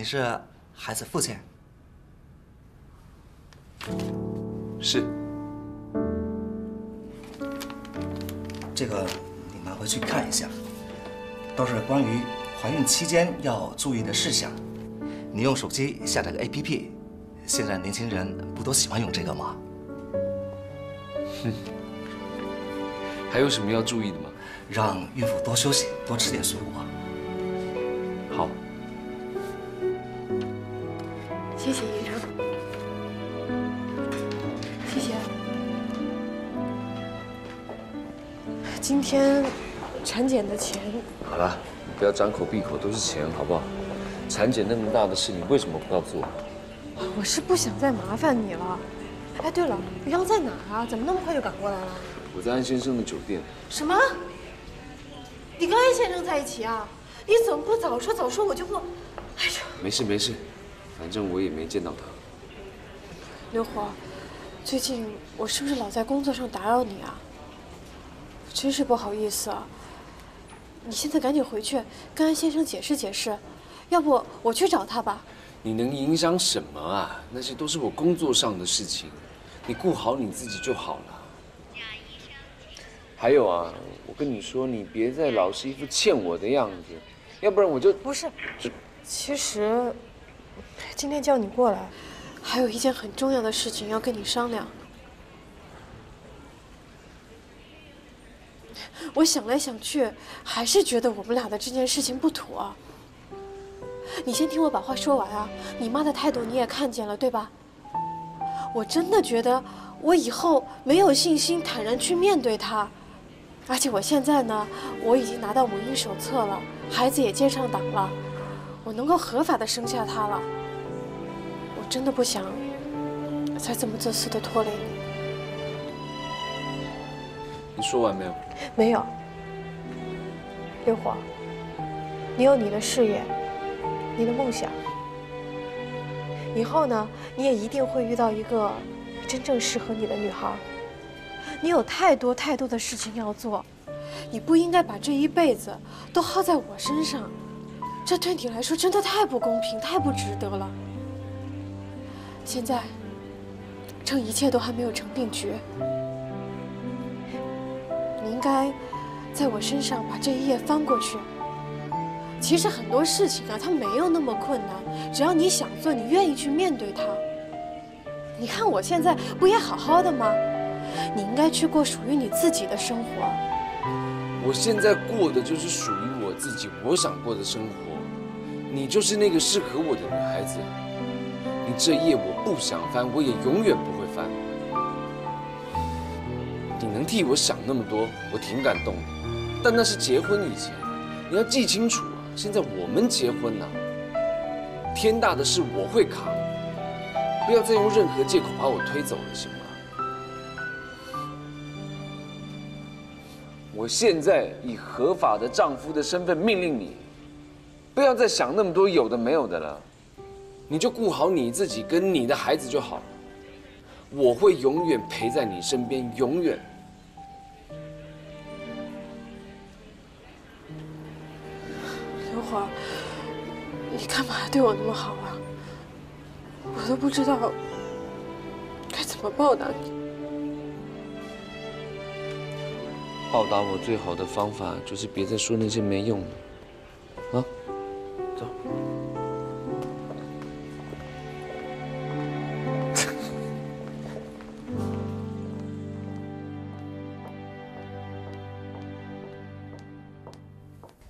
你是孩子父亲？是。这个你拿回去看一下，都是关于怀孕期间要注意的事项。你用手机下载个 APP，现在年轻人不都喜欢用这个吗？哼。还有什么要注意的吗？让孕妇多休息，多吃点水果。今天产检的钱。好了，你不要张口闭口都是钱，好不好？产检那么大的事，你为什么不告诉我？我是不想再麻烦你了。哎，对了，余洋在哪儿啊？怎么那么快就赶过来了？我在安先生的酒店。什么？你跟安先生在一起啊？你怎么不早说？早说我就不……哎呀，没事没事，反正我也没见到他。刘火，最近我是不是老在工作上打扰你啊？真是不好意思啊。你现在赶紧回去跟安先生解释解释，要不我去找他吧。你能影响什么啊？那些都是我工作上的事情，你顾好你自己就好了。还有啊，我跟你说，你别再老是一副欠我的样子，要不然我就不是。其实今天叫你过来，还有一件很重要的事情要跟你商量。我想来想去，还是觉得我们俩的这件事情不妥。你先听我把话说完啊！你妈的态度你也看见了，对吧？我真的觉得我以后没有信心坦然去面对她。而且我现在呢，我已经拿到母婴手册了，孩子也接上档了，我能够合法的生下他了。我真的不想再这么自私的拖累你。你说完没有？没有。刘火，你有你的事业，你的梦想。以后呢，你也一定会遇到一个真正适合你的女孩。你有太多太多的事情要做，你不应该把这一辈子都耗在我身上，这对你来说真的太不公平，太不值得了。现在，趁一切都还没有成定局，应该在我身上把这一页翻过去。其实很多事情啊，它没有那么困难，只要你想做，你愿意去面对它。你看我现在不也好好的吗？你应该去过属于你自己的生活。我现在过的就是属于我自己我想过的生活。你就是那个适合我的女孩子。你这页我不想翻，我也永远不会。你能替我想那么多，我挺感动的。但那是结婚以前，你要记清楚啊！现在我们结婚了，天大的事我会扛，不要再用任何借口把我推走了，行吗？我现在以合法的丈夫的身份命令你，不要再想那么多有的没有的了，你就顾好你自己跟你的孩子就好了。我会永远陪在你身边，永远。刘华，你干嘛对我那么好啊？我都不知道该怎么报答你。报答我最好的方法就是别再说那些没用的，啊，走。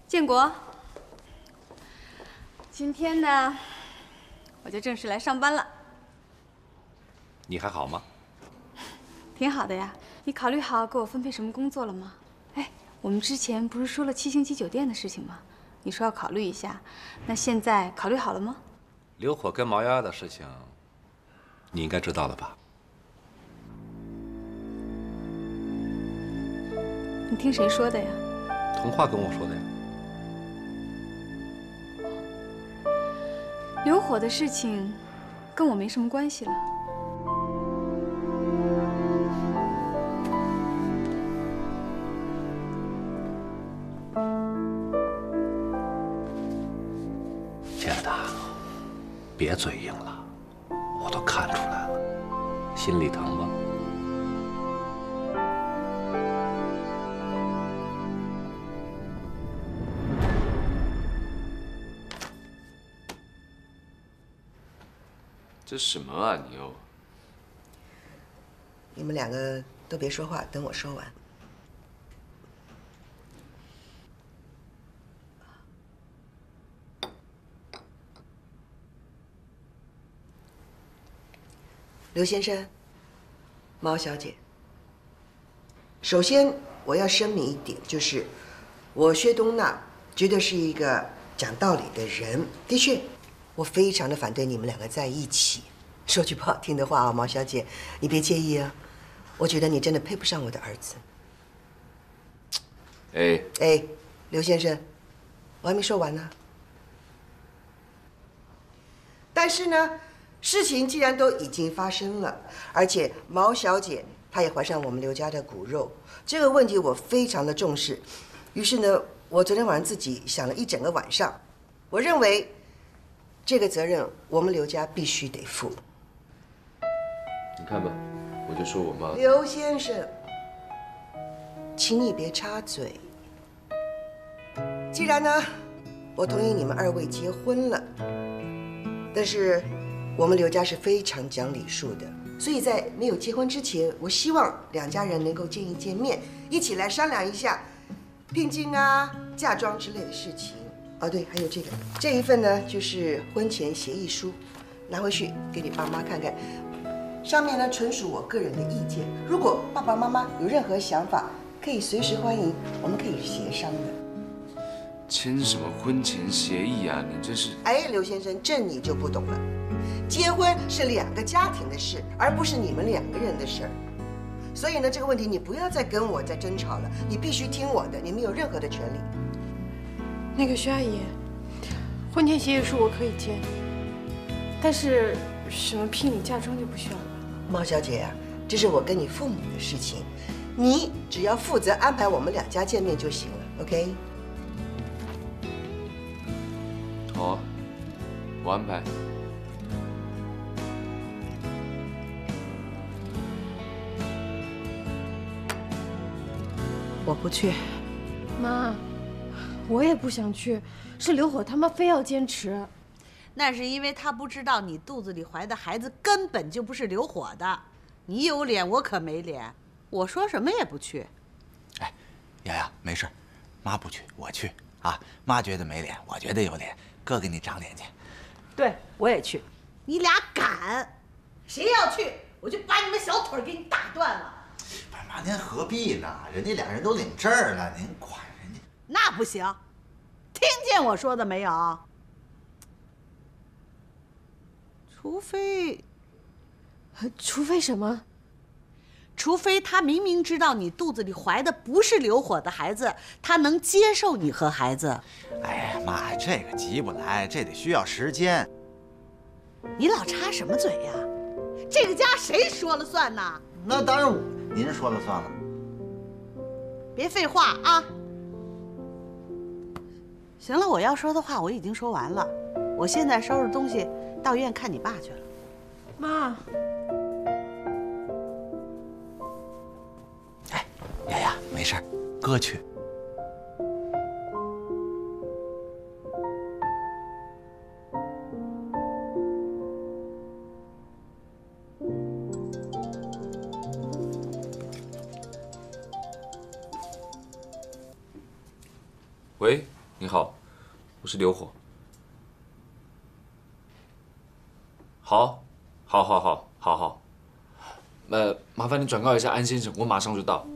建国，今天呢，我就正式来上班了。你还好吗？挺好的呀。你考虑好给我分配什么工作了吗？哎，我们之前不是说了七星级酒店的事情吗？你说要考虑一下，那现在考虑好了吗？刘火跟毛丫丫的事情，你应该知道了吧？你听谁说的呀？童话跟我说的呀。刘火的事情，跟我没什么关系了。什么啊你又？你们两个都别说话，等我说完。刘先生，毛小姐，首先我要声明一点，就是我薛东娜绝对是一个讲道理的人。的确，我非常的反对你们两个在一起。说句不好听的话啊，毛小姐，你别介意啊。我觉得你真的配不上我的儿子。哎，哎，刘先生，我还没说完呢。但是呢，事情既然都已经发生了，而且毛小姐她也怀上我们刘家的骨肉，这个问题我非常的重视。于是呢，我昨天晚上自己想了一整个晚上，我认为这个责任我们刘家必须得负。你看吧，我就说我妈。刘先生，请你别插嘴。既然呢，我同意你们二位结婚了，但是我们刘家是非常讲礼数的，所以在没有结婚之前，我希望两家人能够见一见面，一起来商量一下聘金啊、嫁妆之类的事情。哦，对，还有这个，这一份呢就是婚前协议书，拿回去给你爸妈看看。上面呢纯属我个人的意见，如果爸爸妈妈有任何想法，可以随时欢迎，我们可以协商的。签什么婚前协议啊？你这是……哎，刘先生，这你就不懂了。结婚是两个家庭的事，而不是你们两个人的事儿。所以呢，这个问题你不要再跟我再争吵了，你必须听我的，你没有任何的权利。那个徐阿姨，婚前协议书我可以签，但是什么聘礼、嫁妆就不需要了。毛小姐呀、这是我跟你父母的事情，你只要负责安排我们两家见面就行了，OK？好啊，我安排。我不去。妈，我也不想去，是刘火他妈非要坚持。那是因为他不知道你肚子里怀的孩子根本就不是刘火的，你有脸，我可没脸。我说什么也不去。哎，瑶瑶，没事，妈不去，我去啊。妈觉得没脸，我觉得有脸，哥给你长脸去。对，我也去。你俩敢？谁要去，我就把你们小腿给你打断了。不是妈，您何必呢？人家俩人都领证了，您管。那不行，听见我说的没有？除非，除非什么？除非他明明知道你肚子里怀的不是刘火的孩子，他能接受你和孩子。哎呀，妈，这个急不来，这得需要时间。你老插什么嘴呀？这个家谁说了算呢？那当然我，您说了算了。别废话啊！行了，我要说的话我已经说完了，我现在收拾东西到医院看你爸去了。妈，哎，雅雅，没事儿，哥去。喂，你好，我是刘火。好，好，好，好，好，好。呃，麻烦你转告一下安先生，我马上就到。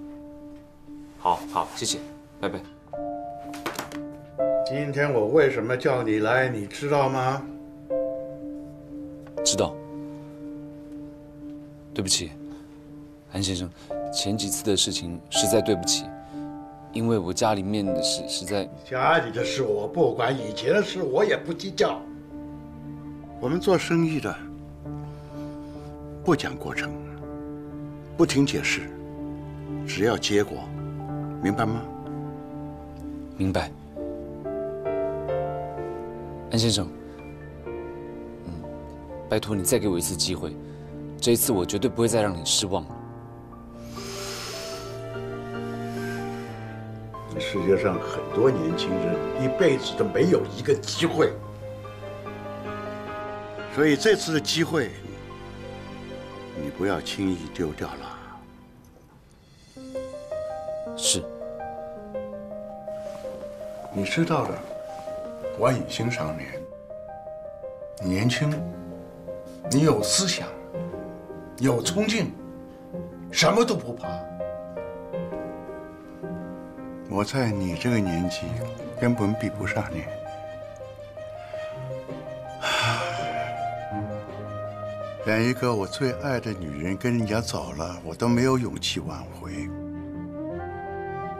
好，好，谢谢，拜拜。今天我为什么叫你来，你知道吗？知道。对不起，安先生，前几次的事情实在对不起，因为我家里面的事实在……家里的事我不管，以前的事我也不计较。我们做生意的不讲过程，不听解释，只要结果，明白吗？明白。安先生，嗯，拜托你再给我一次机会，这一次我绝对不会再让你失望世界上很多年轻人一辈子都没有一个机会，所以这次的机会，你不要轻易丢掉了。是。你知道的，我已欣赏你，你年轻，你有思想，有冲劲，什么都不怕。我在你这个年纪根本比不上你，连一个我最爱的女人跟人家走了，我都没有勇气挽回。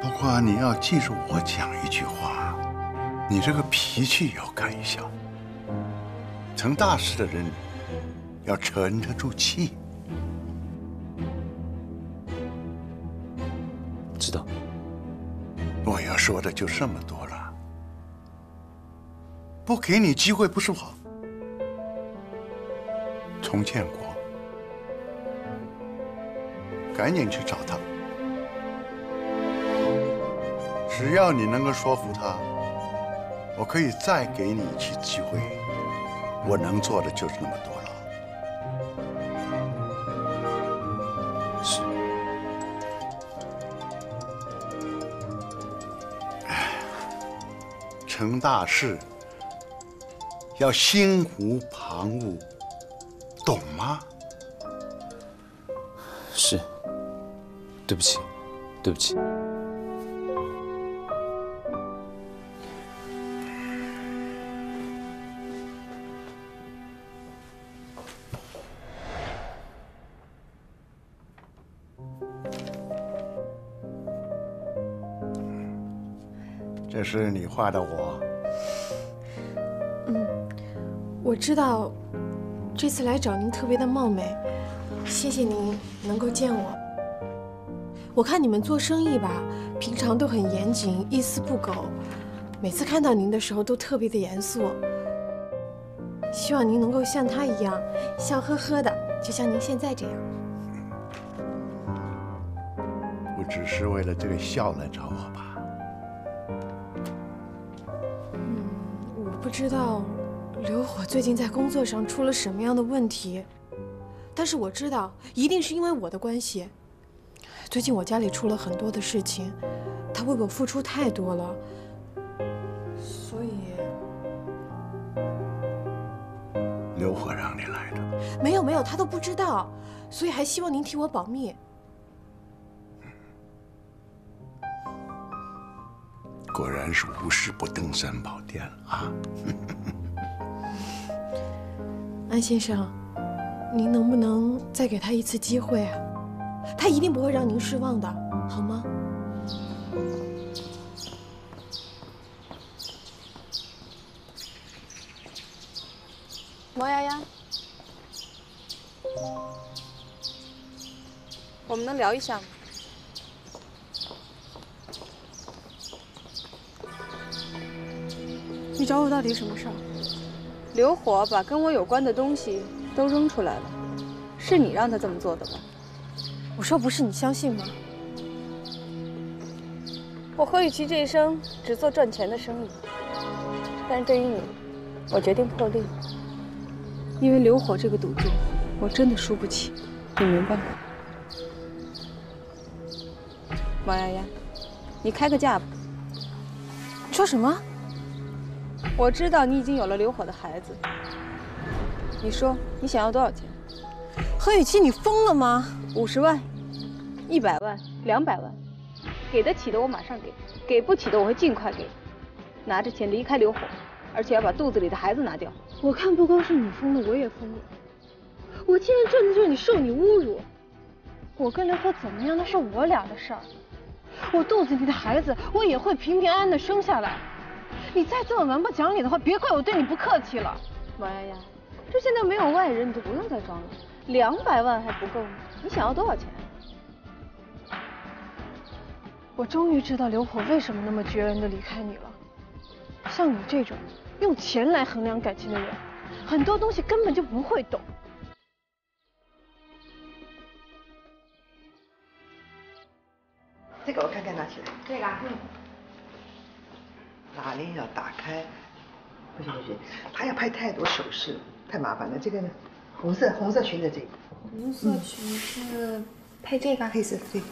不过你要记住我讲一句话，你这个脾气要改一下。成大事的人要沉得住气。说的就这么多了。不给你机会不是我。重建国，赶紧去找他。只要你能够说服他，我可以再给你一次机会。我能做的就是那么多成大事要心无旁骛，懂吗？是。对不起，对不起。是你画的我。嗯，我知道，这次来找您特别的冒昧，谢谢您能够见我。我看你们做生意吧，平常都很严谨，一丝不苟，每次看到您的时候都特别的严肃。希望您能够像他一样，笑呵呵的，就像您现在这样。不只是为了这个笑来找我吧？知道刘火最近在工作上出了什么样的问题，但是我知道一定是因为我的关系。最近我家里出了很多的事情，他为我付出太多了，所以刘火让你来的？没有没有，他都不知道，所以还希望您替我保密。果然是无事不登三宝殿啊！安先生，您能不能再给他一次机会啊？他一定不会让您失望的，好吗？毛丫丫，我们能聊一下吗？你找我到底什么事儿？刘火把跟我有关的东西都扔出来了，是你让他这么做的吧？我说不是，你相信吗？我何雨琪这一生只做赚钱的生意，但是对于你，我决定破例，因为刘火这个赌注，我真的输不起，你明白吗？王丫丫，你开个价吧。你说什么？我知道你已经有了刘火的孩子，你说你想要多少钱？何雨琪，你疯了吗？五十万、一百万、两百万，给得起的我马上给，给不起的我会尽快给。拿着钱离开刘火，而且要把肚子里的孩子拿掉。我看不光是你疯了，我也疯了。我今天站在这里受你侮辱，我跟刘火怎么样那是我俩的事儿。我肚子里的孩子我也会平平安安的生下来。你再这么蛮不讲理的话，别怪我对你不客气了。王丫丫，这现在没有外人，你就不用再装了。两百万还不够吗？你想要多少钱？我终于知道刘火为什么那么决然的离开你了。像你这种用钱来衡量感情的人，很多东西根本就不会懂。这个我看看，拿起来。这个，嗯，拉链要打开，不行不行，他要拍太多首饰，太麻烦了。这个呢，红色红色裙子这个，红色裙是配这个，黑色对，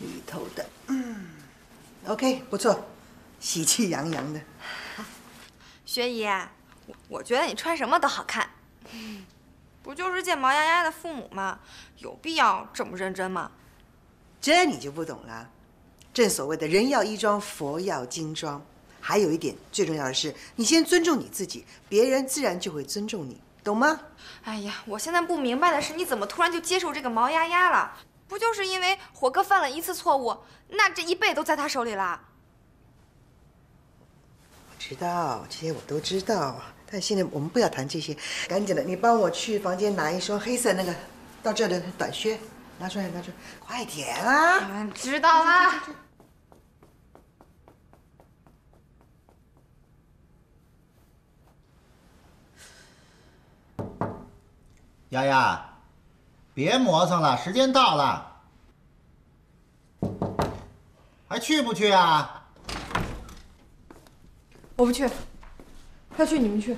里头的，嗯，OK，不错，喜气洋洋的。学姨，我我觉得你穿什么都好看。不就是见毛丫丫的父母吗？有必要这么认真吗？这你就不懂了。正所谓的人要衣装，佛要金装。还有一点最重要的是，你先尊重你自己，别人自然就会尊重你，懂吗？哎呀，我现在不明白的是，你怎么突然就接受这个毛丫丫了？不就是因为火哥犯了一次错误，那这一辈都在他手里啦？我知道这些，我都知道。但现在我们不要谈这些，赶紧的，你帮我去房间拿一双黑色那个到这的短靴，拿出来，拿出来，快点啊！嗯，知道啦。丫丫，别磨蹭了，时间到了，还去不去啊？我不去，要去你们去。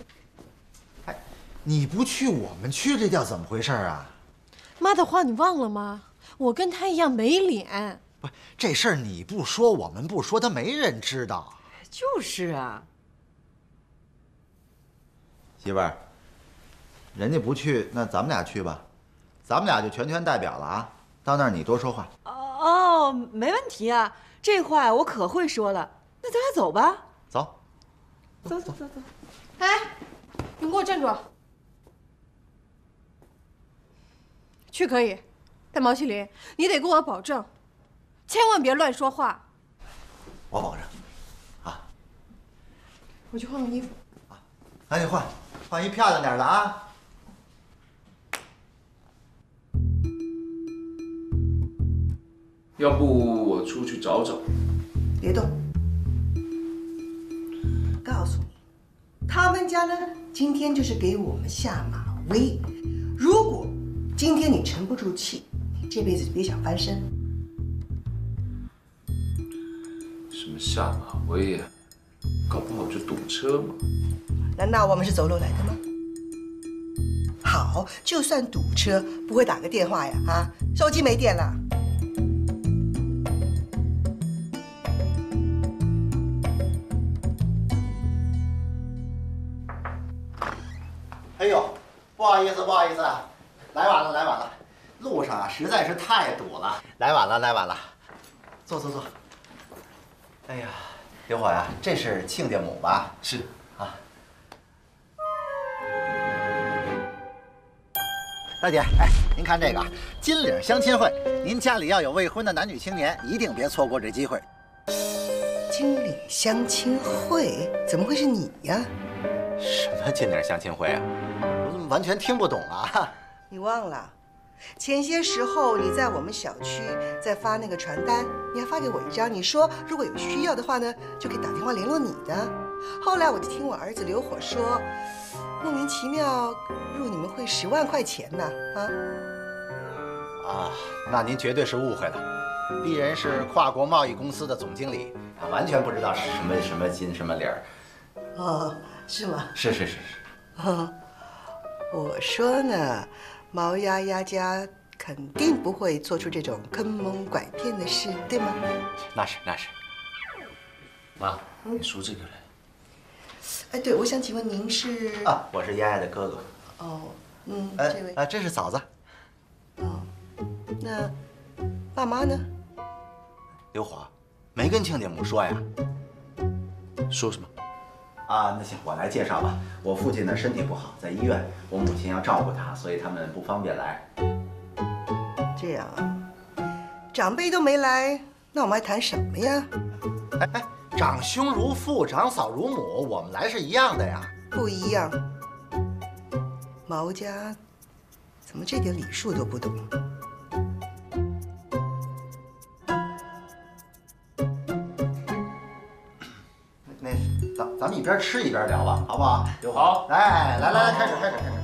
哎，你不去，我们去，这叫怎么回事啊？妈的话你忘了吗？我跟他一样没脸。不，这事儿你不说，我们不说，他没人知道。就是啊。媳妇儿，人家不去，那咱们俩去吧，咱们俩就全权代表了啊！到那儿你多说话。哦，没问题啊，这话我可会说了。那咱俩走吧。走。走走走走。哎，你们给我站住！去可以，但毛希林，你得给我保证，千万别乱说话。我保证。啊我去换个衣服啊。赶紧换，换一漂亮点的啊！要不我出去找找。别动。告诉你，他们家呢，今天就是给我们下马威。如果今天你沉不住气，你这辈子就别想翻身。什么下马威呀？搞不好就堵车嘛。难道我们是走路来的吗？好，就算堵车，不会打个电话呀？啊，手机没电了。不好意思，不好意思，来晚了，来晚了，路上啊实在是太堵了，来晚了，来晚了，坐坐坐。哎呀，刘火呀，这是亲家母吧？是啊。大姐，哎，您看这个金领相亲会，您家里要有未婚的男女青年，一定别错过这机会。金领相亲会怎么会是你呀？什么金领相亲会啊？完全听不懂啊？你忘了，前些时候你在我们小区在发那个传单，你还发给我一张，你说如果有需要的话呢，就可以打电话联络你的。后来我就听我儿子刘火说，莫名其妙入你们会十万块钱呢，啊？啊，那您绝对是误会了，鄙人是跨国贸易公司的总经理，啊，完全不知道是什么什么金什么理儿。哦，是吗？是是是是。啊，我说呢，毛丫丫家肯定不会做出这种坑蒙拐骗的事，对吗？那是那是。妈，你说这个人。哎，对，我想请问您是？啊，我是丫丫的哥哥。哦，嗯，呃这位，啊，这是嫂子。哦，那爸妈呢？刘华，没跟亲家母说呀？说什么？啊，那行，我来介绍吧。我父亲呢身体不好，在医院，我母亲要照顾他，所以他们不方便来。这样啊，长辈都没来，那我们还谈什么呀？哎哎，长兄如父，长嫂如母，我们来是一样的呀。不一样。毛家怎么这点礼数都不懂？一边吃一边聊吧，好不好？刘好，来来来来，开始开始开始。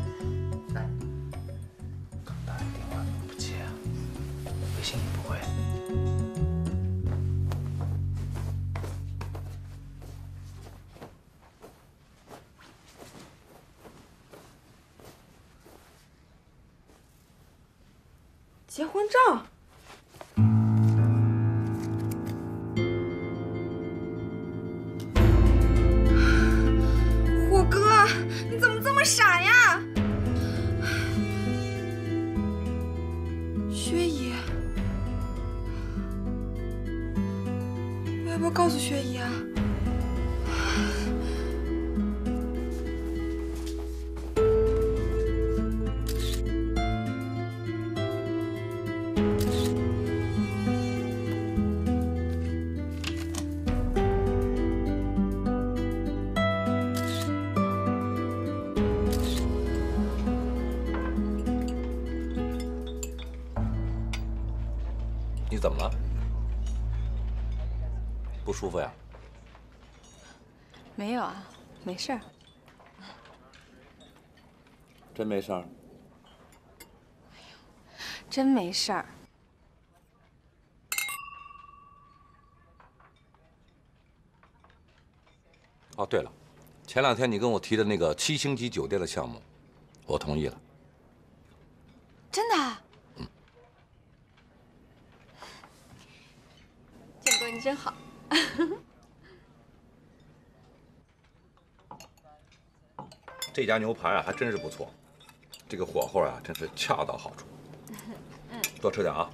你怎么了？不舒服呀？没有啊，没事儿。真没事儿？真没事儿。哦，对了，前两天你跟我提的那个七星级酒店的项目，我同意了。真的你真好。这家牛排啊，还真是不错，这个火候啊，真是恰到好处。多吃点啊。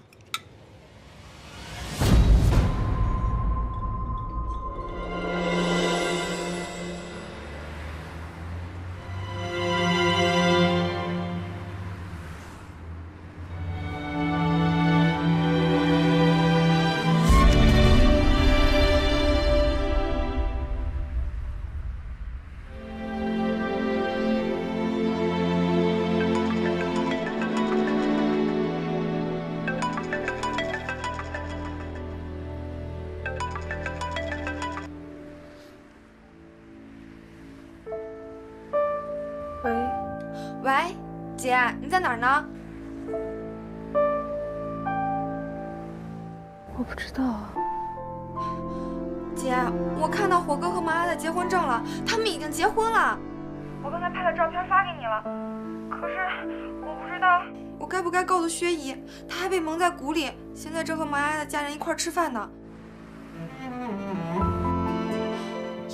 正和毛丫的家人一块儿吃饭呢。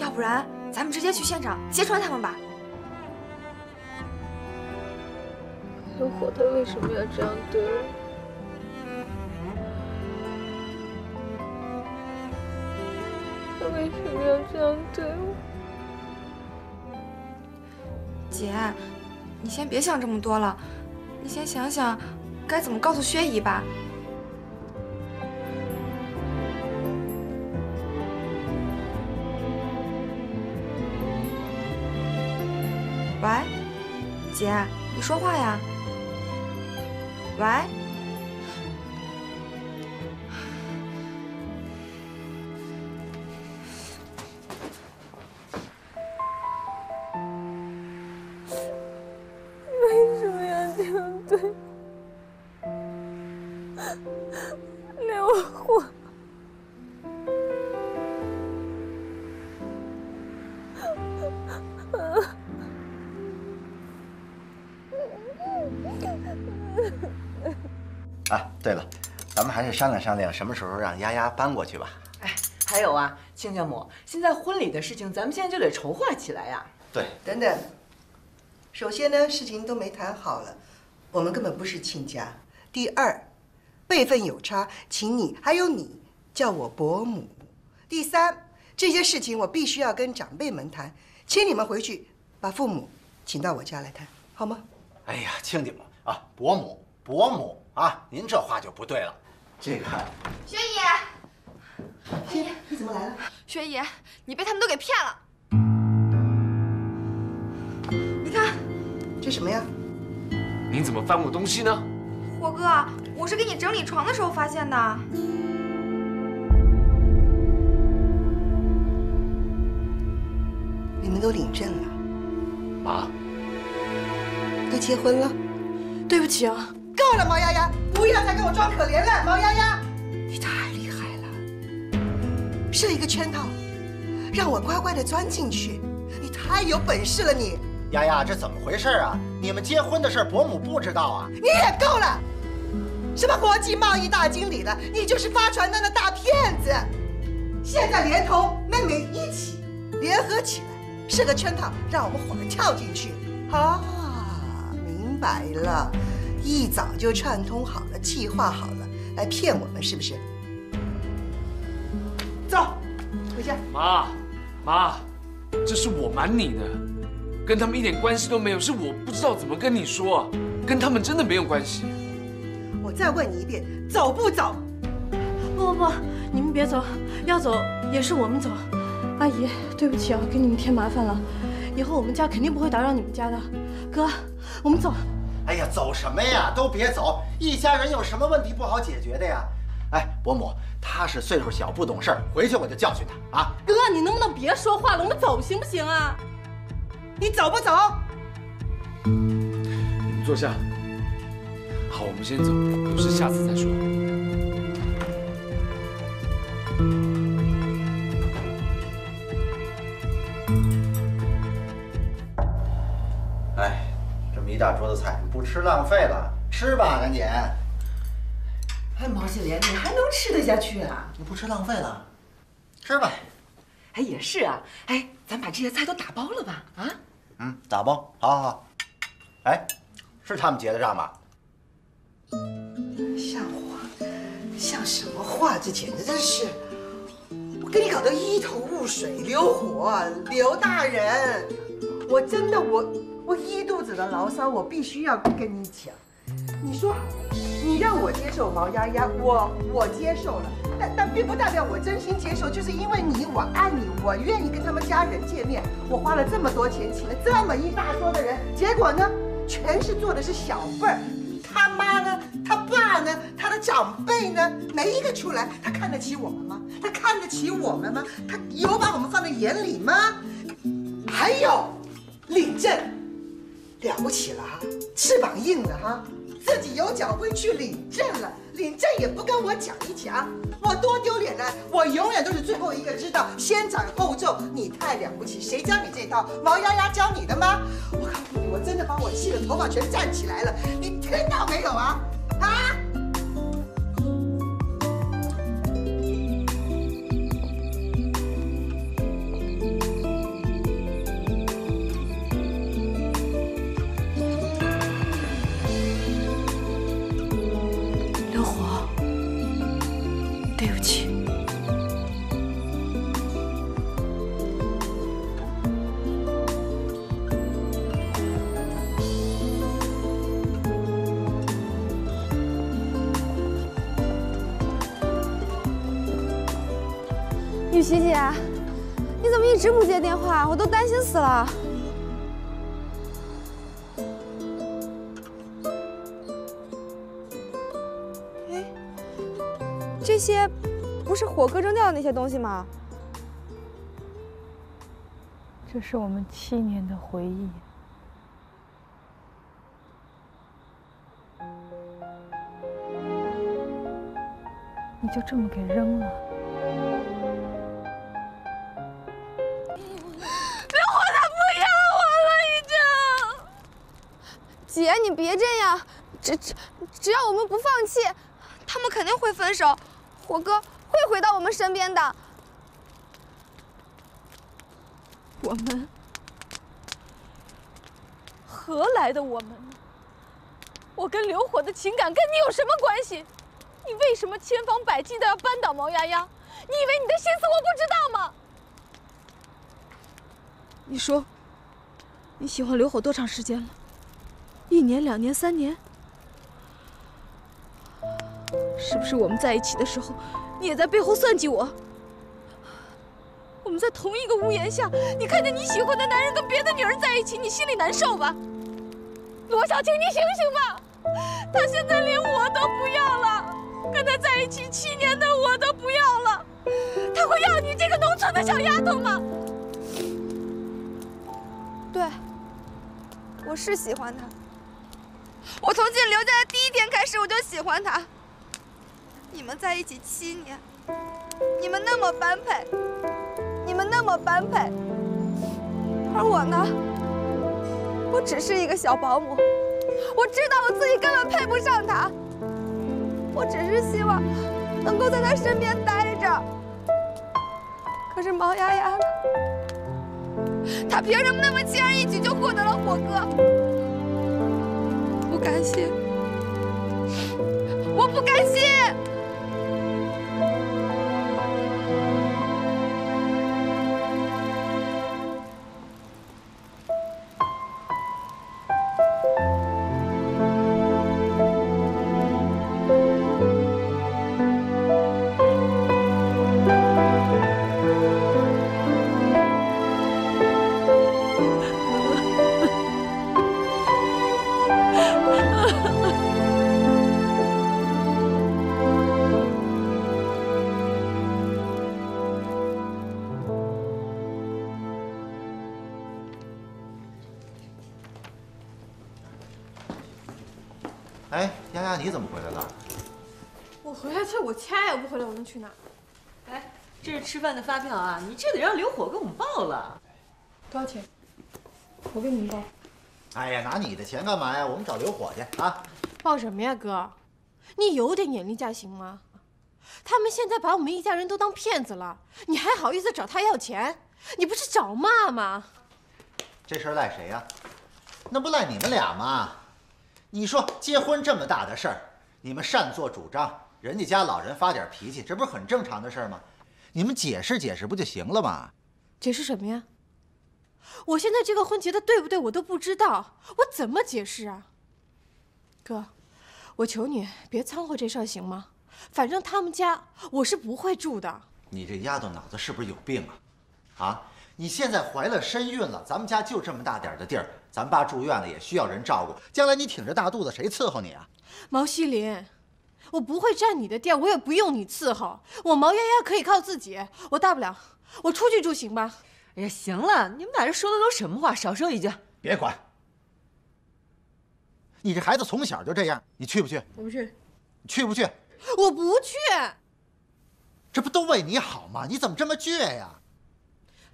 要不然咱们直接去现场揭穿他们吧。刘火他为什么要这样对我？他为什么要这样对我？姐，你先别想这么多了，你先想想该怎么告诉薛姨吧。你说话呀？喂。商量商量，什么时候让丫丫搬过去吧。哎还有啊，亲家母，现在婚礼的事情，咱们现在就得筹划起来呀。对，等等，首先呢，事情都没谈好了，我们根本不是亲家。第二，辈分有差，请你还有你叫我伯母。第三，这些事情我必须要跟长辈们谈，请你们回去把父母请到我家来谈，好吗？哎呀，亲家母啊，伯母，伯母啊，您这话就不对了。这个，薛姨，薛姨，你怎么来了？薛姨，你被他们都给骗了。你看，这什么呀？您怎么翻我东西呢？火哥，我是给你整理床的时候发现的。你们都领证了，妈，都结婚了。对不起啊，够了，毛丫丫，不要再跟我装可怜了，毛丫丫，你太厉害了，设一个圈套，让我乖乖的钻进去，你太有本事了，你。丫丫，这怎么回事啊？你们结婚的事，伯母不知道啊？你也够了，什么国际贸易大经理了，你就是发传单的大骗子。现在连同妹妹一起联合起来，设个圈套，让我们伙儿跳进去。啊，明白了，一早就串通好了，计划好了，来骗我们，是不是？走，回家。妈，妈，这是我瞒你的，跟他们一点关系都没有，是我不知道怎么跟你说，跟他们真的没有关系。我再问你一遍，走不走？不不不，你们别走，要走也是我们走。阿姨，对不起啊，给你们添麻烦了，以后我们家肯定不会打扰你们家的。哥，我们走。哎呀，走什么呀？都别走，一家人有什么问题不好解决的呀？哎，伯母，他是岁数小不懂事儿，回去我就教训他啊。哥，你能不能别说话了？我们走行不行啊？你走不走？你们坐下。好，我们先走，有事下次再说。么一大桌子菜，不吃浪费了，吃吧，赶紧。哎，毛小莲，你还能吃得下去啊？你不吃浪费了，吃吧。哎，也是啊。哎，咱把这些菜都打包了吧？啊？嗯，打包，好好好。哎，是他们结的账吧？像话，像什么话？这简直真是，我给你搞得一头雾水。刘火，刘大人，我真的我我一肚子的牢骚，我必须要跟你讲。你说，你让我接受毛丫丫，我我接受了，但但并不代表我真心接受，就是因为你，我爱你，我愿意跟他们家人见面，我花了这么多钱请了这么一大桌的人，结果呢，全是做的是小辈儿。他妈呢？他爸呢？他的长辈呢？没一个出来。他看得起我们吗？他看得起我们吗？他有把我们放在眼里吗？还有，领证，了不起了哈，翅膀硬了哈，自己有脚会去领证了，领证也不跟我讲一讲，我多丢脸呢！我永远都是最后一个知道，先斩后奏。你太了不起，谁教你这套？毛丫丫教你的吗？我告诉你，我真的把我气的头发全站起来了，你听到没有啊？啊！你怎么一直不接电话？我都担心死了。哎，这些不是火哥扔掉的那些东西吗？这是我们七年的回忆。你就这么给扔了？你别这样，只只只要我们不放弃，他们肯定会分手，火哥会回到我们身边的。我们何来的我们呢？我跟刘火的情感跟你有什么关系？你为什么千方百计的要扳倒毛丫丫？你以为你的心思我不知道吗？你说，你喜欢刘火多长时间了？一年、两年、三年？是不是我们在一起的时候，你也在背后算计我？我们在同一个屋檐下，你看见你喜欢的男人跟别的女人在一起，你心里难受吧？罗小青，你醒醒吧！他现在连我都不要了，跟他在一起七年的我都不要了，他会要你这个农村的小丫头吗？对，我是喜欢他。我从进刘家的第一天开始，我就喜欢他。你们在一起七年，你们那么般配，你们那么般配，而我呢，我只是一个小保姆。我知道我自己根本配不上他，我只是希望能够在他身边待着。可是毛丫丫呢？他凭什么那么轻而易举就获得了火哥？不甘心，我不甘心。我能去哪儿？哎，这是吃饭的发票啊，你这得让刘火给我们报了。多少钱？我给你们报。哎呀，拿你的钱干嘛呀？我们找刘火去啊！报什么呀，哥？你有点眼力价行吗？他们现在把我们一家人都当骗子了，你还好意思找他要钱？你不是找骂吗？这事儿赖谁呀？那不赖你们俩吗？你说结婚这么大的事儿，你们擅作主张，人家家老人发点脾气，这不是很正常的事儿吗？你们解释解释不就行了吗？解释什么呀？我现在这个婚结的对不对，我都不知道，我怎么解释啊？哥，我求你别掺和这事儿行吗？反正他们家我是不会住的。你这丫头脑子是不是有病啊？啊！你现在怀了身孕了，咱们家就这么大点的地儿，咱爸住院了也需要人照顾，将来你挺着大肚子谁伺候你啊？毛西林，我不会占你的地儿，我也不用你伺候，我毛丫丫可以靠自己，我大不了我出去住行吧？哎呀，行了，你们俩这说的都什么话？少说一句。别管。你这孩子从小就这样，你去不去？我不去。你去不去？我不去。这不都为你好吗？你怎么这么倔呀？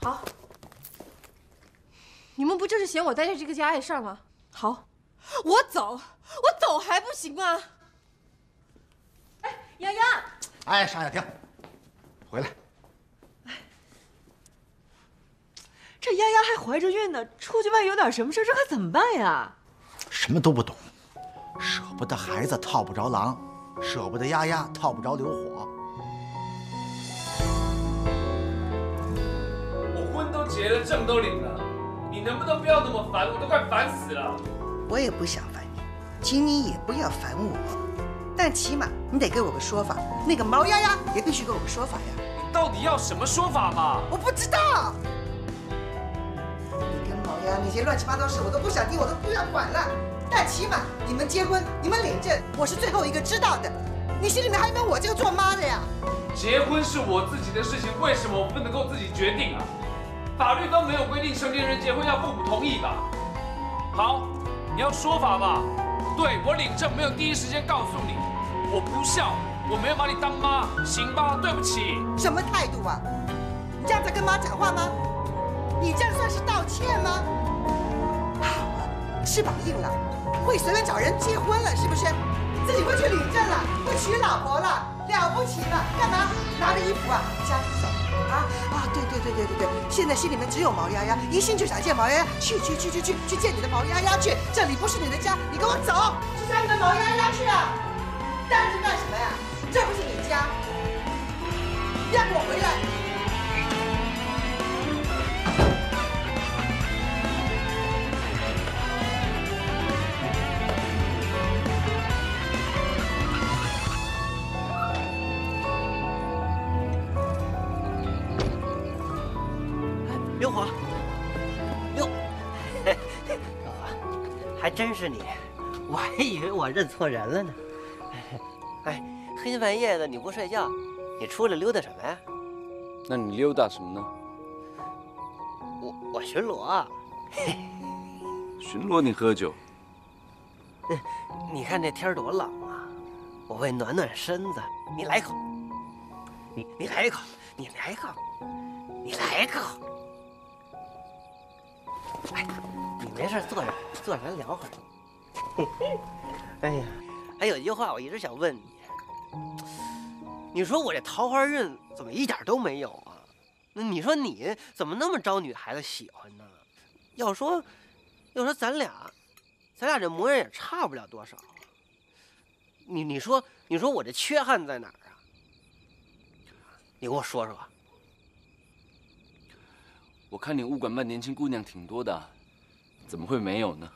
好，你们不就是嫌我待在这个家碍事儿吗？好，我走，我走还不行吗？哎，丫丫，哎，尚小婷，回来。这丫丫还怀着孕呢，出去万一有点什么事，这可怎么办呀？什么都不懂，舍不得孩子套不着狼，舍不得丫丫套不着流火。我婚都结了，证都领了，你能不能不要那么烦？我都快烦死了。我也不想烦你，请你也不要烦我，但起码你得给我个说法。那个毛丫丫也必须给我个说法呀。你到底要什么说法嘛？我不知道。你跟毛丫丫那些乱七八糟事，我都不想听，我都不要管了。但起码你们结婚，你们领证，我是最后一个知道的。你心里面还有没有我这个做妈的呀？结婚是我自己的事情，为什么我不能够自己决定啊？法律都没有规定成年人结婚要父母同意吧？好，你要说法嘛？对我领证没有第一时间告诉你，我不孝，我没有把你当妈，行吧？对不起。什么态度啊？你这样在跟妈讲话吗？你这样算是道歉吗？翅膀硬了，会随便找人结婚了是不是？自己会去领证了，会娶老婆了，了不起了？干嘛拿着衣服啊？家走啊啊！对对对对对对，现在心里面只有毛丫丫，一心就想见毛丫丫，去去去去去去见你的毛丫丫去！这里不是你的家，你跟我走，去找你的毛丫丫去啊！站着干什么呀？这不是你家，你要给我回来！是你，我还以为我认错人了呢。哎，黑天半夜的你不睡觉，你出来溜达什么呀？那你溜达什么呢？我我巡逻。巡逻你喝酒，你看这天儿多冷啊，我为暖暖身子，你来一口，你你来一口，你来一口，你来一口。哎，你没事坐着，坐着咱聊会儿。哎呀，哎有一句话我一直想问你，你说我这桃花运怎么一点都没有啊？那你说你怎么那么招女孩子喜欢呢？要说，要说咱俩，咱俩这模样也差不了多少啊。你你说你说我这缺憾在哪儿啊？你给我说说。我看你物管办年轻姑娘挺多的，怎么会没有呢？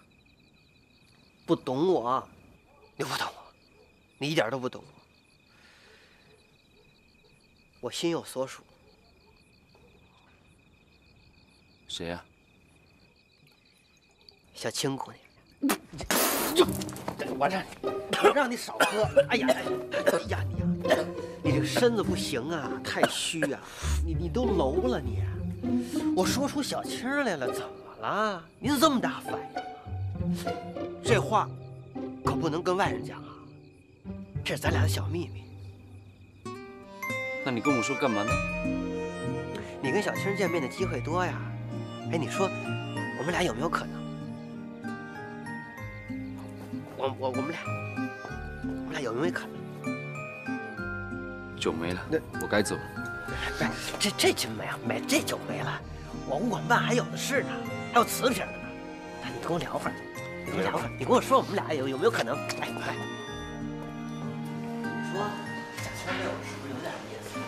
不懂我，你不懂我，你一点都不懂我。我心有所属。谁呀、小青姑娘。我让你，我让你少喝。哎呀，哎呀，你呀，你这个身子不行啊，太虚啊，你你都楼了你。我说出小青来了，怎么了？你怎么这么大反应啊？这话可不能跟外人讲啊，这是咱俩的小秘密。那你跟我说干嘛呢？你跟小青见面的机会多呀。哎，你说我们俩有没有可能？我我我们俩，我们俩有没有可能？酒没了，那我该走了。不是，这这真没有没这酒没了。我物管办还有的是呢，还有瓷瓶呢。那，你跟我聊会儿，你跟我聊会儿，你跟我说我们俩有有没有可能？哎快，你说贾青对我是不是有点意思？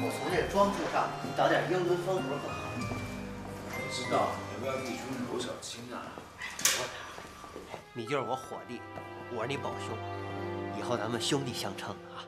我从这装束上找点英伦风格更好。我知道，要不要弟兄揉小青啊？你就是我伙计，我是你宝兄，以后咱们兄弟相称啊。